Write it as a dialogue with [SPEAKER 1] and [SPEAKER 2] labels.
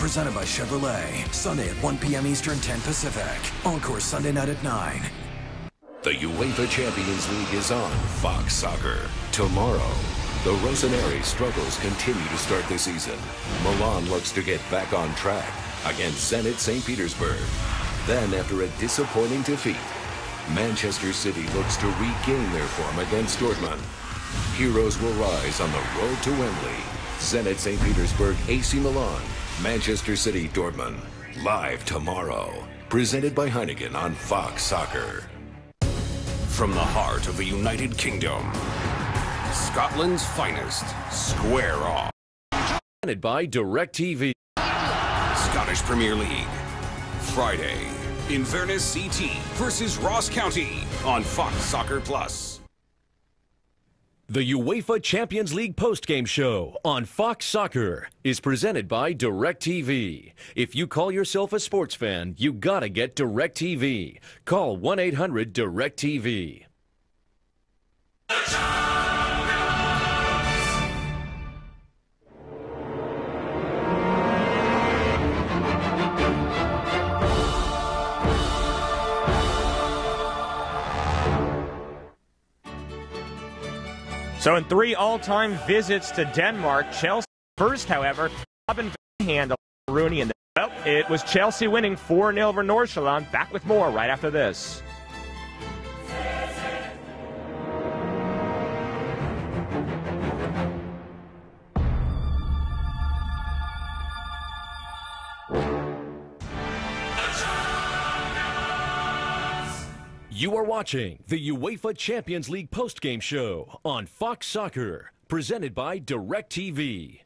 [SPEAKER 1] presented by Chevrolet. Sunday at 1 p.m. Eastern, 10 Pacific. Encore Sunday night at 9.
[SPEAKER 2] The UEFA Champions League is on Fox Soccer. Tomorrow, the Rossoneri struggles continue to start the season. Milan looks to get back on track against Zenit St. Petersburg. Then, after a disappointing defeat, Manchester City looks to regain their form against Dortmund. Heroes will rise on the road to Wembley. Zenit St. Petersburg, AC Milan, Manchester City, Dortmund. Live tomorrow. Presented by Heineken on Fox Soccer. From the heart of the United Kingdom, Scotland's finest, Square Off.
[SPEAKER 3] Presented by DirecTV.
[SPEAKER 2] Scottish Premier League. Friday, Inverness CT versus Ross County on Fox Soccer Plus.
[SPEAKER 3] The UEFA Champions League postgame show on Fox Soccer is presented by DirecTV. If you call yourself a sports fan, you gotta get DirecTV. Call 1 800 DirecTV.
[SPEAKER 4] So, in three all time visits to Denmark, Chelsea first, however, Robin Van Rooney, and well, it was Chelsea winning 4 0 over Nordsjælland. Back with more right after this.
[SPEAKER 3] You are watching the UEFA Champions League postgame show on Fox Soccer, presented by DirecTV.